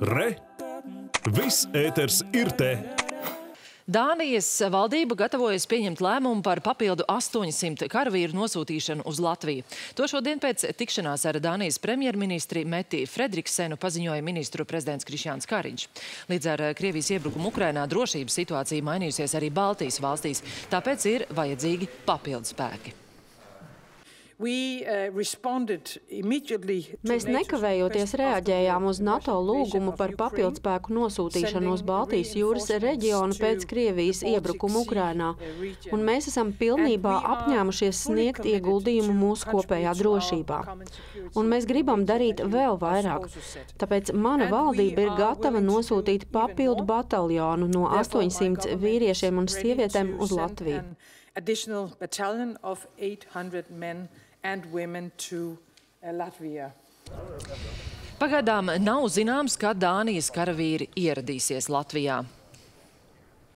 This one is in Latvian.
Re! Viss ēters ir te! Dānijas valdība gatavojas pieņemt lēmumu par papildu 800 karavīru nosūtīšanu uz Latviju. To šodien pēc tikšanās ar Dānijas premjerministri Meti Fredriksenu paziņoja ministru prezidents Krišjāns Kariņš. Līdz ar Krievijas iebrukumu Ukrainā drošības situācija mainījusies arī Baltijas valstīs, tāpēc ir vajadzīgi papildu spēki. Uh, Mēs nekavējoties reaģējām uz NATO lūgumu par papildspēku nosūtīšanu uz Baltijas jūras reģionu pēc Krievijas iebrukuma Ukrainā, un mēs esam pilnībā apņēmušies sniegt ieguldījumu mūsu kopējā drošībā. Un mēs gribam darīt vēl vairāk, tāpēc mana valdība ir gatava nosūtīt papildu bataljonu no 800 vīriešiem un sievietēm uz Latviju. Additional battalion of 800 men and women to uh, Latvia. Pagaidām nav zināms, kad Dānijas karavīri ieradīsies Latvijā.